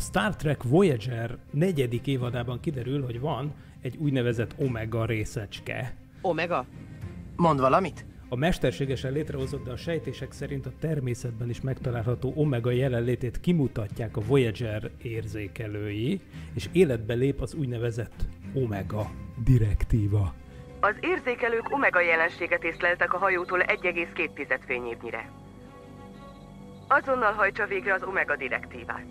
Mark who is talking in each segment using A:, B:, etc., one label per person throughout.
A: Star Trek Voyager negyedik évadában kiderül, hogy van egy úgynevezett omega részecske.
B: Omega?
C: Mond valamit?
A: A mesterségesen létrehozott, de a sejtések szerint a természetben is megtalálható omega jelenlétét kimutatják a Voyager érzékelői, és életbe lép az úgynevezett omega direktíva.
B: Az érzékelők omega jelenséget észleltek a hajótól 1,2 fényévnyire. Azonnal hajtsa végre az omega direktívát.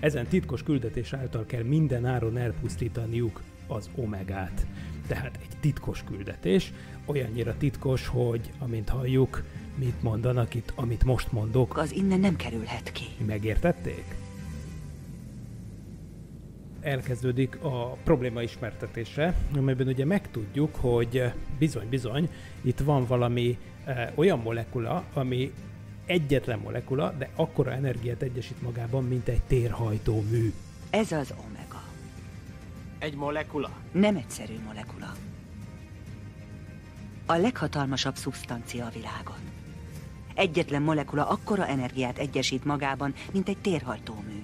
A: Ezen titkos küldetés által kell minden áron elpusztítaniuk az omegát. Tehát egy titkos küldetés, olyannyira titkos, hogy, amint halljuk, mit mondanak itt, amit most mondok.
D: Az innen nem kerülhet ki.
A: Megértették? elkezdődik a probléma ismertetése, amelyben ugye megtudjuk, hogy bizony-bizony itt van valami e, olyan molekula, ami egyetlen molekula, de akkora energiát egyesít magában, mint egy térhajtó mű.
D: Ez az omega.
C: Egy molekula?
D: Nem egyszerű molekula. A leghatalmasabb szubstancia a világon. Egyetlen molekula akkora energiát egyesít magában, mint egy térhajtómű.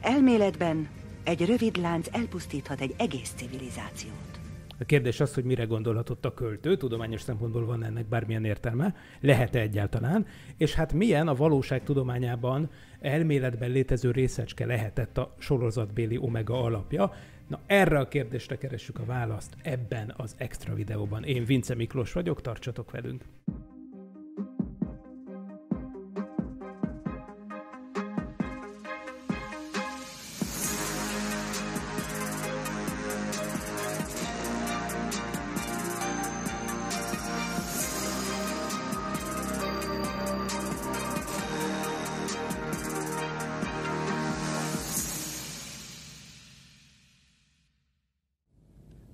D: Elméletben egy rövid lánc elpusztíthat egy egész civilizációt.
A: A kérdés az, hogy mire gondolhatott a költő, tudományos szempontból van ennek bármilyen értelme, lehet-e egyáltalán, és hát milyen a valóság tudományában elméletben létező részecske lehetett a sorozatbéli omega alapja. Na erre a kérdésre keressük a választ ebben az extra videóban. Én Vince Miklós vagyok, tartsatok velünk!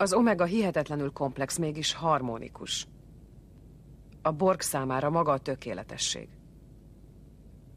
B: Az omega hihetetlenül komplex, mégis harmonikus. A Borg számára maga a tökéletesség.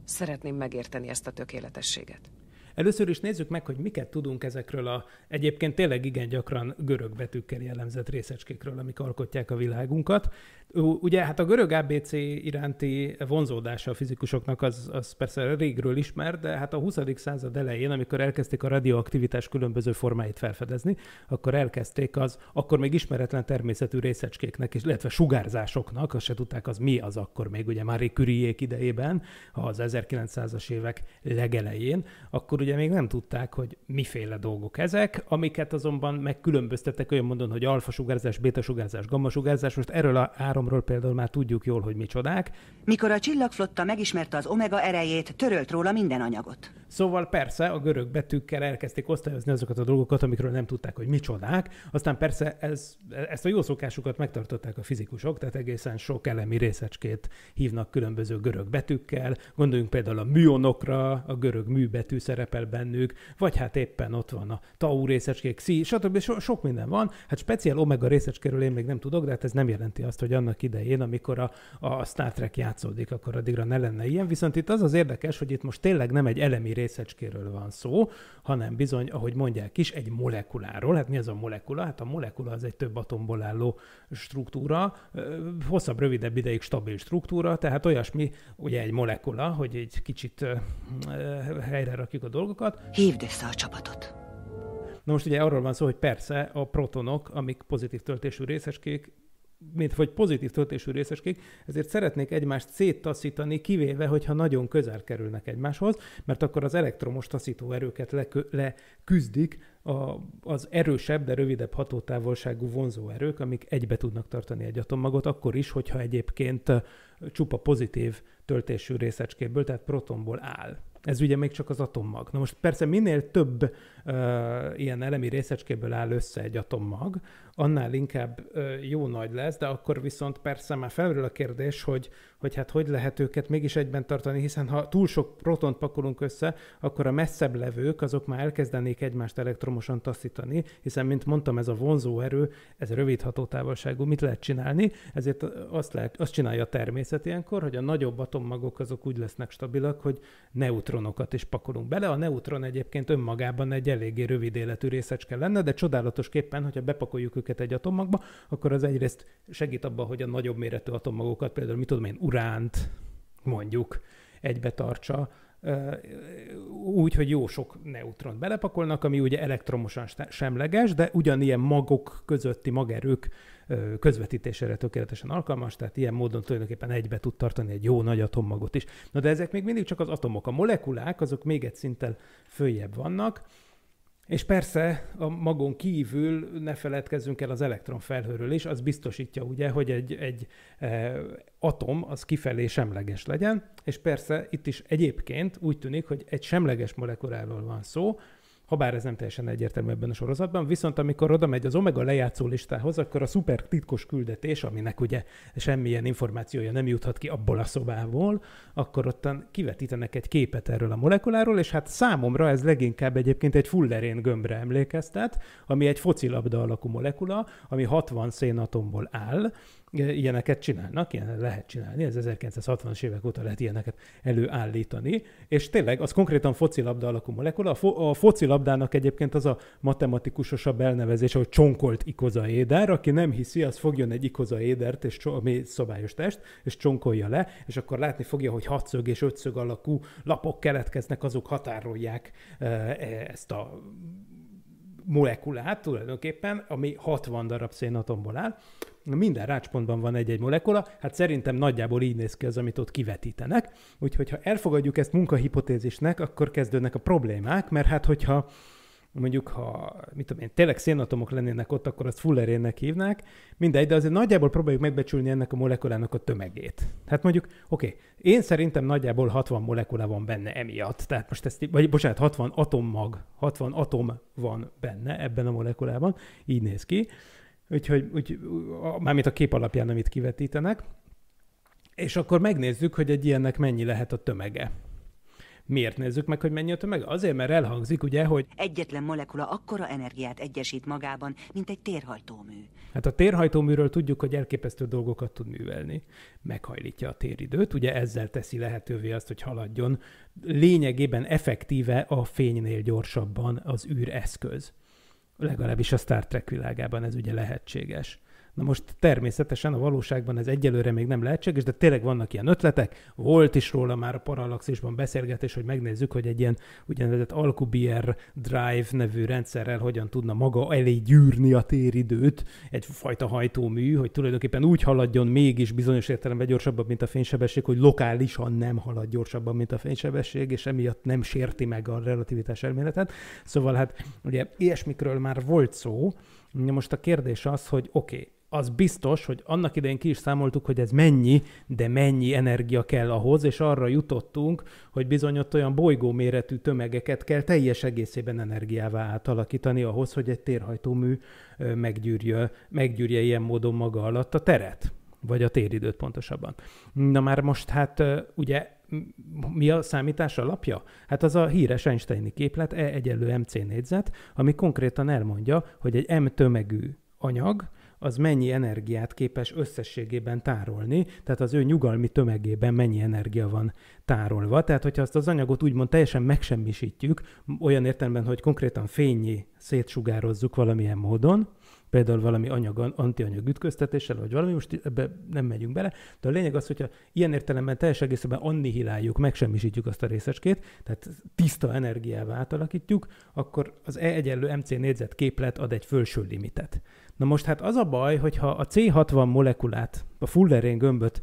B: Szeretném megérteni ezt a tökéletességet.
A: Először is nézzük meg, hogy miket tudunk ezekről a egyébként tényleg igen gyakran görög betűkkel jellemzett részecskékről, amik alkotják a világunkat. Ugye hát a görög ABC iránti vonzódása a fizikusoknak az, az persze régről ismer, de hát a 20. század elején, amikor elkezdték a radioaktivitás különböző formáit felfedezni, akkor elkezdték az akkor még ismeretlen természetű részecskéknek, és illetve sugárzásoknak, azt se tudták az mi az akkor még ugye Marie curie idejében, az 1900-as évek legelején, akkor ugye még nem tudták, hogy miféle dolgok ezek, amiket azonban megkülönböztettek olyan módon, hogy alfa sugárzás, beta sugárzás, gamma sugárzás. Most erről a háromról például már tudjuk jól, hogy micsodák.
D: Mikor a csillagflotta megismerte az omega erejét, törölt róla minden anyagot.
A: Szóval persze a görög betűkkel elkezdték osztályozni azokat a dolgokat, amikről nem tudták, hogy micsodák. Aztán persze ez, ezt a jó szokásukat megtartották a fizikusok, tehát egészen sok elemi részecskét hívnak különböző görög betűkkel. Gondoljunk például a műonokra, a görög műbetű szerepel bennük, vagy hát éppen ott van a tau részecskék, szí, stb. So, sok minden van. Hát speciál omega részecskéről én még nem tudok, de hát ez nem jelenti azt, hogy annak idején, amikor a, a Star Trek játszódik, akkor addigra ne lenne ilyen. Viszont itt az az érdekes, hogy itt most tényleg nem egy elemi részecskéről van szó, hanem bizony, ahogy mondják is, egy molekuláról. Hát mi az a molekula? Hát a molekula az egy több atomból álló struktúra, hosszabb, rövidebb ideig stabil struktúra, tehát olyasmi, ugye egy molekula, hogy egy kicsit helyre rakjuk a dolgokat.
D: Hívd össze a csapatot.
A: Na most ugye arról van szó, hogy persze a protonok, amik pozitív töltésű részecskék, mint vagy pozitív töltésű részecskék, ezért szeretnék egymást széttaszítani, kivéve, hogyha nagyon közel kerülnek egymáshoz, mert akkor az elektromos taszító erőket leküzdik a, az erősebb, de rövidebb hatótávolságú vonzóerők, amik egybe tudnak tartani egy atommagot, akkor is, hogyha egyébként csupa pozitív töltésű részecskéből, tehát protonból áll. Ez ugye még csak az atommag. Na most persze minél több uh, ilyen elemi részecskéből áll össze egy atommag, annál inkább jó nagy lesz, de akkor viszont persze már felmerül a kérdés, hogy, hogy hát hogy lehet őket mégis egyben tartani, hiszen ha túl sok protont pakolunk össze, akkor a messzebb levők azok már elkezdenék egymást elektromosan taszítani, hiszen, mint mondtam, ez a vonzó erő, ez rövid hatótávolságú, mit lehet csinálni? Ezért azt, lehet, azt csinálja a természet ilyenkor, hogy a nagyobb atommagok azok úgy lesznek stabilak, hogy neutronokat is pakolunk bele. A neutron egyébként önmagában egy eléggé rövid életű részecske lenne, de csodálatosképpen, hogyha bepakoljuk őket egy atommagba, akkor az egyrészt segít abban, hogy a nagyobb méretű atommagokat, például mit tudom én, uránt mondjuk egybe tartsa úgy, hogy jó sok neutron belepakolnak, ami ugye elektromosan semleges, de ugyanilyen magok közötti magerők közvetítésére tökéletesen alkalmas, tehát ilyen módon tulajdonképpen egybe tud tartani egy jó nagy atommagot is. Na de ezek még mindig csak az atomok. A molekulák azok még egy szinttel följebb vannak, és persze a magon kívül ne feledkezzünk el az elektronfelhőről is, az biztosítja ugye, hogy egy, egy e, atom az kifelé semleges legyen, és persze itt is egyébként úgy tűnik, hogy egy semleges molekuláról van szó, ha bár ez nem teljesen egyértelmű ebben a sorozatban, viszont amikor oda megy az Omega lejátszó listához, akkor a szuper titkos küldetés, aminek ugye semmilyen információja nem juthat ki abból a szobából, akkor ottan kivetítenek egy képet erről a molekuláról, és hát számomra ez leginkább egyébként egy fullerén gömbre emlékeztet, ami egy focilabda alakú molekula, ami 60 szénatomból áll, ilyeneket csinálnak, ilyen lehet csinálni, ez 1960-as évek óta lehet ilyeneket előállítani, és tényleg az konkrétan focilabda alakú molekula. A, fo- a focilabdának egyébként az a matematikusosabb elnevezés, hogy csonkolt ikozaéder, aki nem hiszi, az fogjon egy ikozaédert, és ami szabályos test, és csonkolja le, és akkor látni fogja, hogy hatszög és ötszög alakú lapok keletkeznek, azok határolják e, ezt a molekulát tulajdonképpen, ami 60 darab szénatomból áll, minden rácspontban van egy-egy molekula, hát szerintem nagyjából így néz ki az, amit ott kivetítenek. Úgyhogy ha elfogadjuk ezt munkahipotézisnek, akkor kezdődnek a problémák, mert hát hogyha mondjuk, ha mit tudom én, tényleg szénatomok lennének ott, akkor azt fullerénnek hívnák, mindegy, de azért nagyjából próbáljuk megbecsülni ennek a molekulának a tömegét. Hát mondjuk, oké, okay, én szerintem nagyjából 60 molekula van benne emiatt, tehát most ezt, vagy bocsánat, 60 atommag, 60 atom van benne ebben a molekulában, így néz ki. Úgyhogy úgy, mármint a kép alapján, amit kivetítenek. És akkor megnézzük, hogy egy ilyennek mennyi lehet a tömege. Miért nézzük meg, hogy mennyi a tömege? Azért, mert elhangzik, ugye, hogy...
D: Egyetlen molekula akkora energiát egyesít magában, mint egy térhajtómű.
A: Hát a térhajtóműről tudjuk, hogy elképesztő dolgokat tud művelni. Meghajlítja a téridőt, ugye ezzel teszi lehetővé azt, hogy haladjon lényegében effektíve a fénynél gyorsabban az űreszköz. Legalábbis a Star Trek világában ez ugye lehetséges. Na most természetesen a valóságban ez egyelőre még nem lehetséges, de tényleg vannak ilyen ötletek. Volt is róla már a Parallaxisban beszélgetés, hogy megnézzük, hogy egy ilyen úgynevezett Alcubierre Drive nevű rendszerrel hogyan tudna maga elé gyűrni a téridőt, egyfajta hajtómű, hogy tulajdonképpen úgy haladjon mégis bizonyos értelemben gyorsabban, mint a fénysebesség, hogy lokálisan nem halad gyorsabban, mint a fénysebesség, és emiatt nem sérti meg a relativitás elméletet. Szóval hát ugye ilyesmikről már volt szó, most a kérdés az, hogy oké, okay, az biztos, hogy annak idején ki is számoltuk, hogy ez mennyi, de mennyi energia kell ahhoz, és arra jutottunk, hogy bizony ott olyan bolygó méretű tömegeket kell teljes egészében energiává átalakítani ahhoz, hogy egy térhajtómű meggyűrje, meggyűrje ilyen módon maga alatt a teret, vagy a téridőt pontosabban. Na már most hát ugye mi a számítás alapja? Hát az a híres Einsteini képlet E egyenlő MC négyzet, ami konkrétan elmondja, hogy egy M tömegű anyag az mennyi energiát képes összességében tárolni, tehát az ő nyugalmi tömegében mennyi energia van tárolva. Tehát, hogyha azt az anyagot úgymond teljesen megsemmisítjük, olyan értelemben, hogy konkrétan fényi szétsugározzuk valamilyen módon, például valami anyag, antianyag ütköztetéssel, vagy valami, most ebbe nem megyünk bele, de a lényeg az, hogyha ilyen értelemben teljes egészében annihiláljuk, megsemmisítjük azt a részecskét, tehát tiszta energiával átalakítjuk, akkor az E egyenlő MC négyzet képlet ad egy fölső limitet. Na most hát az a baj, hogyha a C60 molekulát, a fullerén gömböt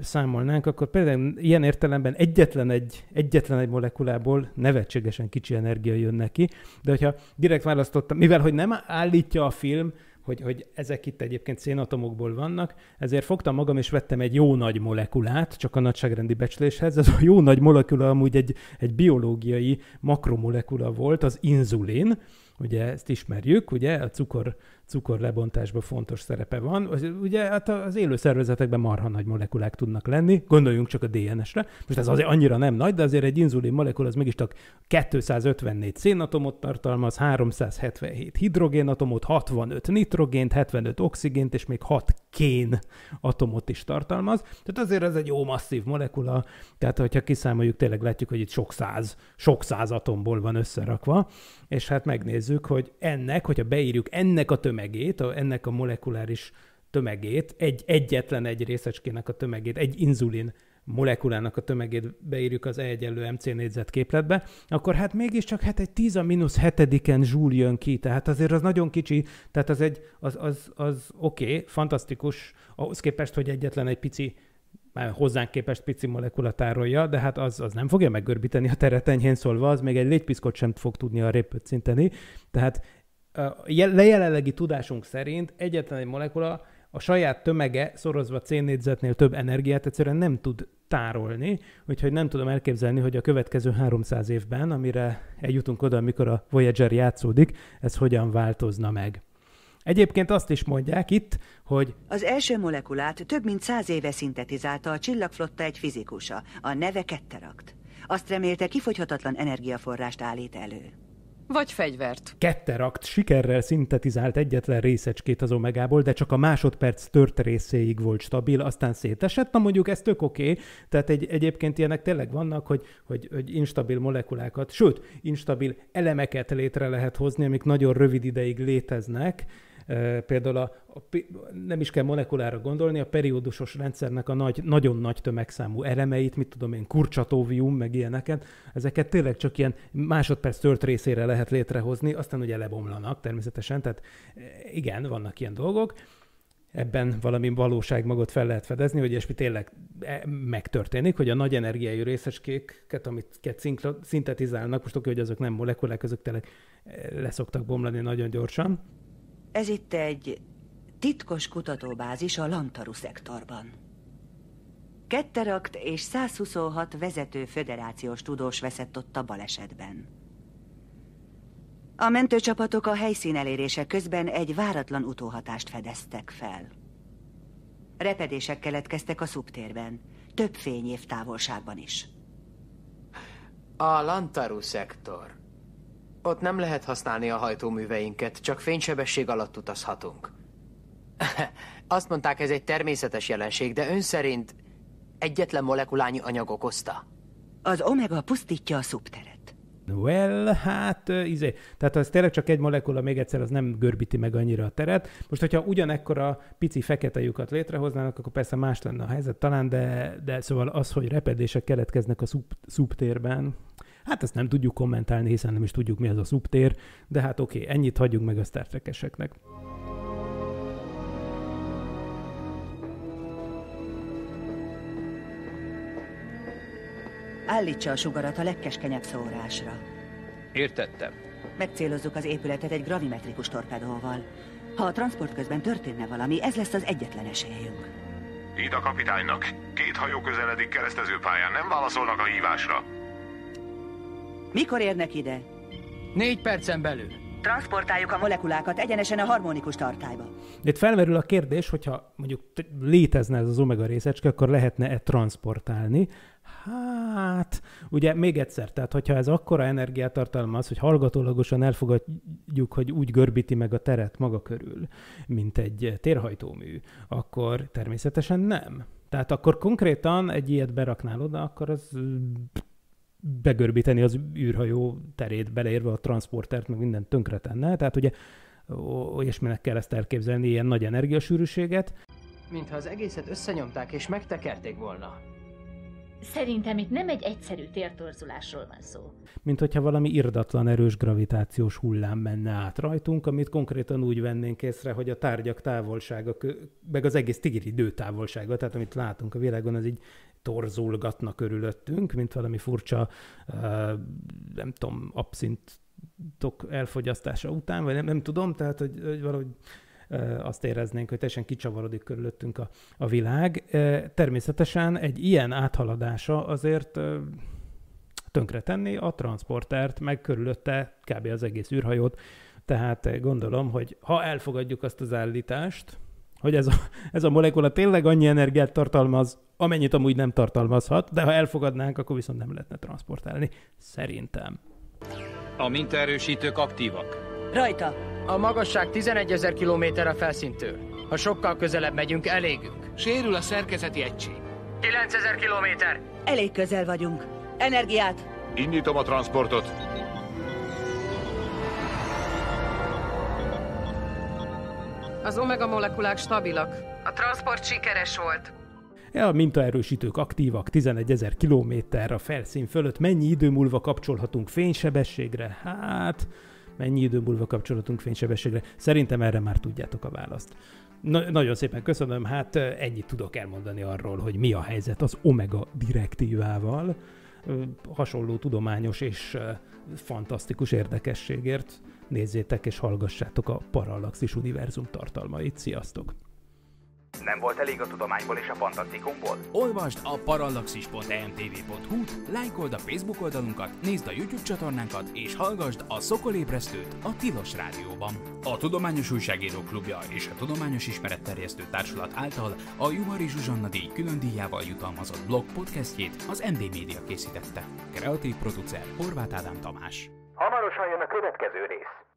A: számolnánk, akkor például ilyen értelemben egyetlen egy, egyetlen egy molekulából nevetségesen kicsi energia jön neki, de hogyha direkt választottam, mivel hogy nem állítja a film, hogy, hogy ezek itt egyébként szénatomokból vannak, ezért fogtam magam és vettem egy jó nagy molekulát, csak a nagyságrendi becsléshez. Ez a jó nagy molekula amúgy egy, egy biológiai makromolekula volt, az inzulin, ugye ezt ismerjük, ugye a cukor cukorlebontásban fontos szerepe van. Ugye hát az élő szervezetekben marha nagy molekulák tudnak lenni, gondoljunk csak a DNS-re. Most ez azért annyira nem nagy, de azért egy inzulin molekula az mégis csak 254 szénatomot tartalmaz, 377 hidrogénatomot, 65 nitrogént, 75 oxigént és még 6 kén atomot is tartalmaz. Tehát azért ez egy jó masszív molekula, tehát hogyha kiszámoljuk, tényleg látjuk, hogy itt sok száz, sok száz atomból van összerakva, és hát megnézzük, hogy ennek, hogyha beírjuk ennek a tömeg tömegét, ennek a molekuláris tömegét, egy, egyetlen egy részecskének a tömegét, egy inzulin molekulának a tömegét beírjuk az E egyenlő MC négyzet képletbe, akkor hát mégiscsak hát egy 10 a mínusz hetediken zsúl jön ki, tehát azért az nagyon kicsi, tehát az egy, az, az, az oké, okay, fantasztikus, ahhoz képest, hogy egyetlen egy pici már hozzánk képest pici molekula tárolja, de hát az, az nem fogja meggörbíteni a teret enyhén szólva, az még egy légypiszkot sem fog tudni a répőt szinteni. Tehát jelenlegi tudásunk szerint egyetlen egy molekula a saját tömege szorozva C négyzetnél több energiát egyszerűen nem tud tárolni, úgyhogy nem tudom elképzelni, hogy a következő 300 évben, amire eljutunk oda, amikor a Voyager játszódik, ez hogyan változna meg. Egyébként azt is mondják itt, hogy...
D: Az első molekulát több mint száz éve szintetizálta a csillagflotta egy fizikusa, a neve Ketterakt. Azt remélte, kifogyhatatlan energiaforrást állít elő.
E: Vagy fegyvert.
A: Ketterakt sikerrel szintetizált egyetlen részecskét az omegából, de csak a másodperc tört részéig volt stabil, aztán szétesett. Na mondjuk ez tök oké, okay. tehát egy, egyébként ilyenek tényleg vannak, hogy, hogy, hogy instabil molekulákat, sőt, instabil elemeket létre lehet hozni, amik nagyon rövid ideig léteznek, Például a, a, nem is kell molekulára gondolni, a periódusos rendszernek a nagy, nagyon nagy tömegszámú elemeit, mit tudom én, kurcsatóvium, meg ilyeneket, ezeket tényleg csak ilyen másodperc tört részére lehet létrehozni, aztán ugye lebomlanak természetesen, tehát igen, vannak ilyen dolgok, ebben valami valóságmagot fel lehet fedezni, hogy ilyesmi tényleg e, megtörténik, hogy a nagy energiájú részecskéket, amit szintetizálnak, most oké, hogy azok nem molekulák, azok tényleg e, leszoktak bomlani nagyon gyorsan,
D: ez itt egy titkos kutatóbázis a Lantaru szektorban. Ketterakt és 126 vezető föderációs tudós veszett ott a balesetben. A mentőcsapatok a helyszín elérése közben egy váratlan utóhatást fedeztek fel. Repedések keletkeztek a szubtérben, több fényév távolságban is.
C: A Lantaru szektor. Ott nem lehet használni a hajtóműveinket, csak fénysebesség alatt utazhatunk. Azt mondták, ez egy természetes jelenség, de ön szerint egyetlen molekulányi anyag okozta?
D: Az omega pusztítja a szubteret.
A: Well, hát, izé, tehát az tényleg csak egy molekula, még egyszer az nem görbíti meg annyira a teret. Most, hogyha ugyanekkora pici fekete lyukat létrehoznának, akkor persze más lenne a helyzet talán, de, de szóval az, hogy repedések keletkeznek a szub, szubtérben, Hát ezt nem tudjuk kommentálni, hiszen nem is tudjuk, mi az a szubtér, de hát oké, okay, ennyit hagyjunk meg a Star Trek-eseknek.
D: Állítsa a sugarat a legkeskenyebb szórásra.
F: Értettem.
D: Megcélozzuk az épületet egy gravimetrikus torpedóval. Ha a transport közben történne valami, ez lesz az egyetlen esélyünk.
G: Így a kapitánynak. Két hajó közeledik keresztező pályán, nem válaszolnak a hívásra.
D: Mikor érnek ide?
C: Négy percen belül.
D: Transportáljuk a molekulákat egyenesen a harmonikus tartályba.
A: Itt felmerül a kérdés, hogyha mondjuk létezne ez az omega részecske, akkor lehetne-e transportálni? Hát, ugye még egyszer, tehát hogyha ez akkora energiát tartalmaz, hogy hallgatólagosan elfogadjuk, hogy úgy görbíti meg a teret maga körül, mint egy térhajtómű, akkor természetesen nem. Tehát akkor konkrétan egy ilyet beraknál oda, akkor az begörbíteni az űrhajó terét, beleérve a transportert, meg mindent tönkretenne. Tehát ugye olyasminek kell ezt elképzelni, ilyen nagy energiasűrűséget.
C: Mintha az egészet összenyomták és megtekerték volna.
H: Szerintem itt nem egy egyszerű tértorzulásról van szó.
A: Mint hogyha valami irdatlan erős gravitációs hullám menne át rajtunk, amit konkrétan úgy vennénk észre, hogy a tárgyak távolsága, meg az egész idő távolsága, tehát amit látunk a világon, az így torzulgatnak körülöttünk, mint valami furcsa, nem tudom, abszintok elfogyasztása után, vagy nem, nem tudom, tehát hogy, hogy valahogy azt éreznénk, hogy teljesen kicsavarodik körülöttünk a, a világ. Természetesen egy ilyen áthaladása azért tönkretenni a transportert, meg körülötte kb. az egész űrhajót. Tehát gondolom, hogy ha elfogadjuk azt az állítást, hogy ez a, ez a molekula tényleg annyi energiát tartalmaz, amennyit amúgy nem tartalmazhat, de ha elfogadnánk, akkor viszont nem lehetne transportálni. Szerintem.
F: A mintaerősítők aktívak.
D: Rajta!
C: A magasság 11 ezer kilométer a felszíntől. Ha sokkal közelebb megyünk, elégünk.
F: Sérül a szerkezeti egység.
C: 9000 kilométer.
D: Elég közel vagyunk. Energiát!
G: Indítom a transportot.
E: Az omega molekulák stabilak.
B: A transport sikeres volt.
A: A mintaerősítők aktívak, 11 ezer kilométer a felszín fölött. Mennyi idő múlva kapcsolhatunk fénysebességre? Hát, mennyi idő múlva kapcsolhatunk fénysebességre? Szerintem erre már tudjátok a választ. Na, nagyon szépen köszönöm, hát ennyit tudok elmondani arról, hogy mi a helyzet az Omega direktívával. Hasonló tudományos és fantasztikus érdekességért nézzétek és hallgassátok a Parallaxis univerzum tartalmait. Sziasztok!
I: Nem volt elég a tudományból és a fantasztikumból? Olvasd a parallaxis.emtv.hu, lájkold a Facebook oldalunkat, nézd a YouTube csatornánkat, és hallgassd a Szokolébresztőt a Tilos Rádióban. A Tudományos Újságíró Klubja és a Tudományos Ismeretterjesztő Társulat által a Juhari Zsuzsanna díj külön díjával jutalmazott blog podcastjét az MD Media készítette. Kreatív producer Horváth Ádám Tamás.
J: Hamarosan jön a következő rész.